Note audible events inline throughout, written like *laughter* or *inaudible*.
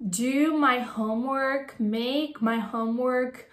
do my homework, make my homework,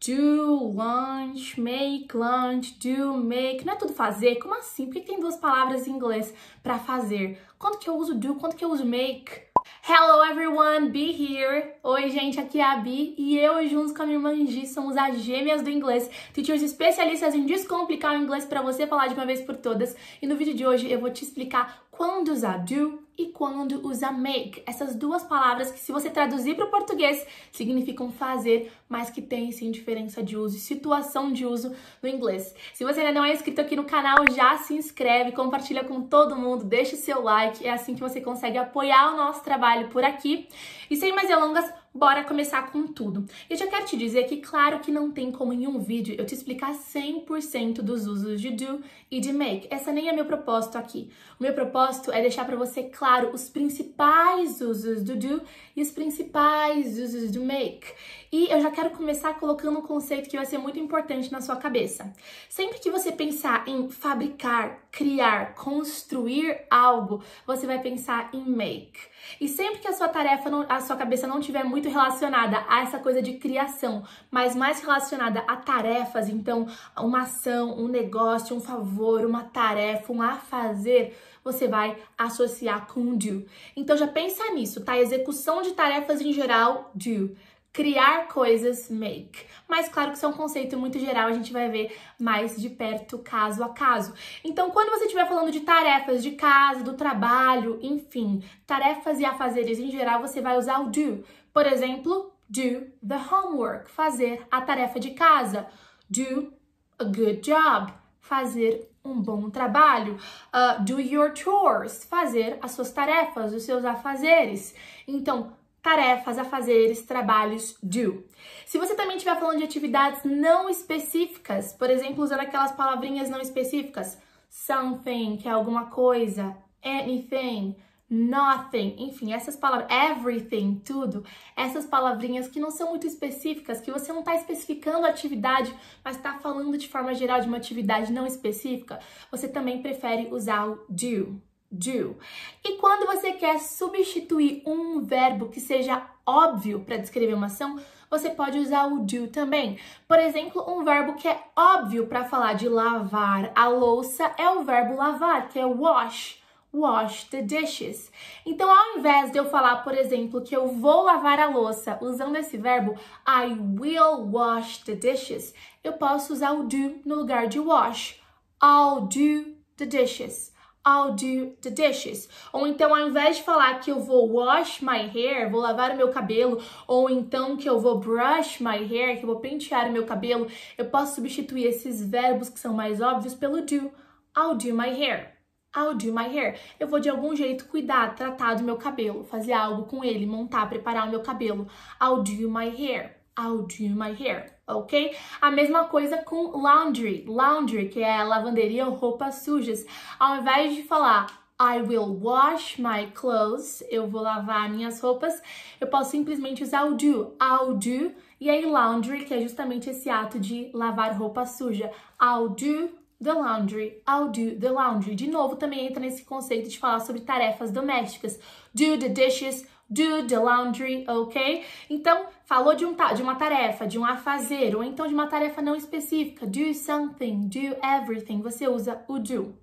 do lunch, make lunch, do make. Não é tudo fazer? Como assim? Por que tem duas palavras em inglês para fazer? Quando que eu uso do? Quando que eu uso make? Hello everyone, Be here. Oi gente, aqui é a Bi e eu juntos com a minha irmã Gi somos as gêmeas do inglês, teachers especialistas em descomplicar o inglês para você falar de uma vez por todas. E no vídeo de hoje eu vou te explicar quando usar do e quando usar make. Essas duas palavras que, se você traduzir para o português, significam fazer, mas que tem sim diferença de uso e situação de uso no inglês. Se você ainda não é inscrito aqui no canal, já se inscreve, compartilha com todo mundo, deixa o seu like, é assim que você consegue apoiar o nosso trabalho por aqui. E sem mais delongas, bora começar com tudo. Eu já quero te dizer que, claro que não tem como em um vídeo eu te explicar 100% dos usos de do e de make. Essa nem é meu propósito aqui. O meu propósito é deixar para você claro os principais usos do do e os principais usos do make. E eu já quero começar colocando um conceito que vai ser muito importante na sua cabeça. Sempre que você pensar em fabricar, criar, construir algo, você vai pensar em make. E sempre que a sua tarefa, a sua cabeça não estiver muito relacionada a essa coisa de criação, mas mais relacionada a tarefas, então uma ação, um negócio, um favor, uma tarefa, um a fazer, você vai associar com do. Então já pensa nisso, tá? Execução de tarefas em geral, do criar coisas, make. Mas claro que isso é um conceito muito geral, a gente vai ver mais de perto, caso a caso. Então, quando você estiver falando de tarefas de casa, do trabalho, enfim, tarefas e afazeres em geral, você vai usar o do. Por exemplo, do the homework, fazer a tarefa de casa. Do a good job, fazer um bom trabalho. Uh, do your chores, fazer as suas tarefas, os seus afazeres. Então, tarefas, afazeres, trabalhos, do. Se você também estiver falando de atividades não específicas, por exemplo, usando aquelas palavrinhas não específicas, something, que é alguma coisa, anything, nothing, enfim, essas palavras, everything, tudo, essas palavrinhas que não são muito específicas, que você não está especificando a atividade, mas está falando de forma geral de uma atividade não específica, você também prefere usar o do do. E quando você quer substituir um verbo que seja óbvio para descrever uma ação, você pode usar o do também. Por exemplo, um verbo que é óbvio para falar de lavar a louça é o verbo lavar, que é wash. Wash the dishes. Então, ao invés de eu falar, por exemplo, que eu vou lavar a louça usando esse verbo I will wash the dishes, eu posso usar o do no lugar de wash. I'll do the dishes. I'll do the dishes. Ou então, ao invés de falar que eu vou wash my hair, vou lavar o meu cabelo, ou então que eu vou brush my hair, que eu vou pentear o meu cabelo, eu posso substituir esses verbos que são mais óbvios pelo do. I'll do my hair. I'll do my hair. Eu vou de algum jeito cuidar, tratar do meu cabelo, fazer algo com ele, montar, preparar o meu cabelo. I'll do my hair. I'll do my hair, ok? A mesma coisa com laundry. Laundry, que é lavanderia ou roupas sujas. Ao invés de falar I will wash my clothes, eu vou lavar minhas roupas, eu posso simplesmente usar o do. I'll do. E aí laundry, que é justamente esse ato de lavar roupa suja. I'll do the laundry, I'll do the laundry. De novo, também entra nesse conceito de falar sobre tarefas domésticas. Do the dishes, do the laundry, ok? Então, falou de, um, de uma tarefa, de um a fazer, ou então de uma tarefa não específica, do something, do everything, você usa o do.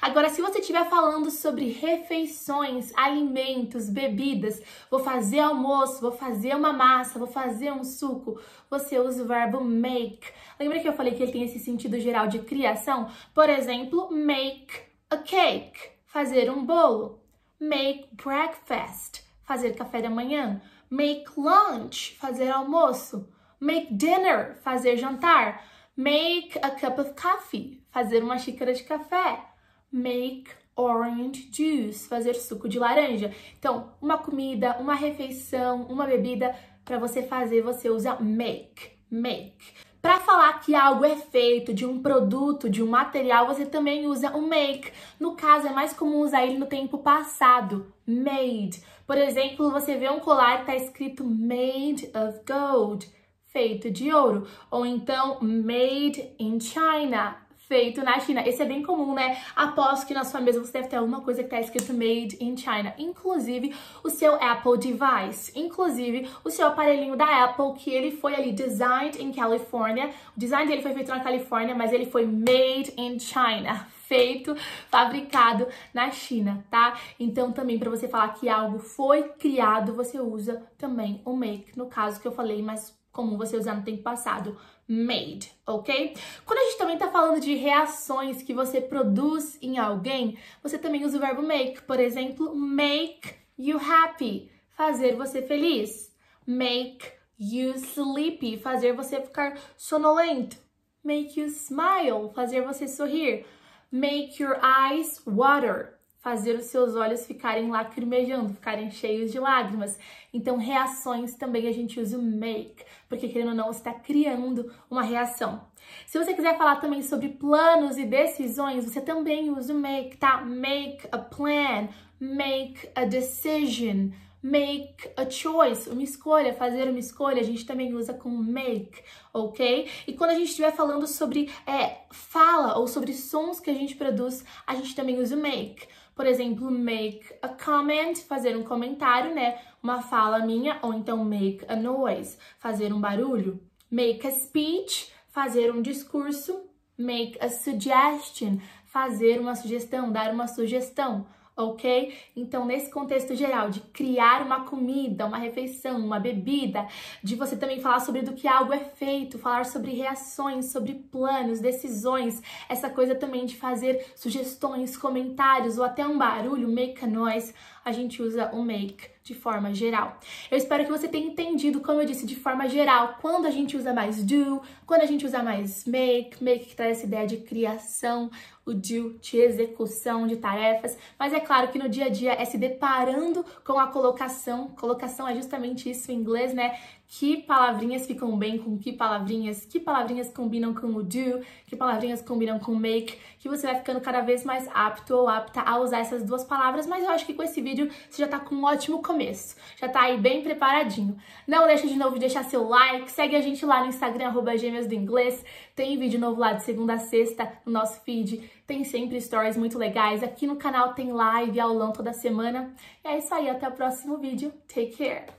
Agora, se você estiver falando sobre refeições, alimentos, bebidas, vou fazer almoço, vou fazer uma massa, vou fazer um suco, você usa o verbo make. Lembra que eu falei que ele tem esse sentido geral de criação? Por exemplo, make a cake, fazer um bolo. Make breakfast, fazer café da manhã. Make lunch, fazer almoço. Make dinner, fazer jantar. Make a cup of coffee, fazer uma xícara de café. Make orange juice, fazer suco de laranja. Então, uma comida, uma refeição, uma bebida, para você fazer, você usa make. Make. Para falar que algo é feito de um produto, de um material, você também usa o make. No caso, é mais comum usar ele no tempo passado, made. Por exemplo, você vê um colar que está escrito made of gold, feito de ouro. Ou então, made in China, feito na China. Esse é bem comum, né? Aposto que na sua mesa você deve ter alguma coisa que tá escrito Made in China. Inclusive o seu Apple device. Inclusive o seu aparelhinho da Apple, que ele foi ali designed in California. O design dele foi feito na Califórnia, mas ele foi made in China *laughs* feito, fabricado na China, tá? Então também para você falar que algo foi criado, você usa também o make, no caso que eu falei, mas comum você usar no tempo passado, made, ok? Quando a gente também tá falando de reações que você produz em alguém, você também usa o verbo make. Por exemplo, make you happy, fazer você feliz. Make you sleepy, fazer você ficar sonolento. Make you smile, fazer você sorrir. Make your eyes water. Fazer os seus olhos ficarem lacrimejando, ficarem cheios de lágrimas. Então, reações também a gente usa o make, porque querendo ou não, você está criando uma reação. Se você quiser falar também sobre planos e decisões, você também usa o make, tá? Make a plan, make a decision make a choice, uma escolha, fazer uma escolha, a gente também usa com make, ok? E quando a gente estiver falando sobre é, fala ou sobre sons que a gente produz, a gente também usa o make. Por exemplo, make a comment, fazer um comentário, né? Uma fala minha, ou então make a noise, fazer um barulho. Make a speech, fazer um discurso. Make a suggestion, fazer uma sugestão, dar uma sugestão ok? Então, nesse contexto geral de criar uma comida, uma refeição, uma bebida, de você também falar sobre do que algo é feito, falar sobre reações, sobre planos, decisões, essa coisa também de fazer sugestões, comentários ou até um barulho, make a noise, a gente usa o make de forma geral. Eu espero que você tenha entendido, como eu disse, de forma geral, quando a gente usa mais do, quando a gente usa mais make, make que traz essa ideia de criação, o do de execução de tarefas, mas é claro que no dia a dia é se deparando com a colocação. Colocação é justamente isso em inglês, né? Que palavrinhas ficam bem com que palavrinhas, que palavrinhas combinam com o do, que palavrinhas combinam com make, que você vai ficando cada vez mais apto ou apta a usar essas duas palavras, mas eu acho que com esse vídeo você já tá com um ótimo começo, já tá aí bem preparadinho. Não deixa de novo de deixar seu like, segue a gente lá no Instagram, arroba gêmeas do inglês, tem vídeo novo lá de segunda a sexta no nosso feed, tem sempre stories muito legais, aqui no canal tem live, aulão toda semana, e é isso aí, até o próximo vídeo, take care!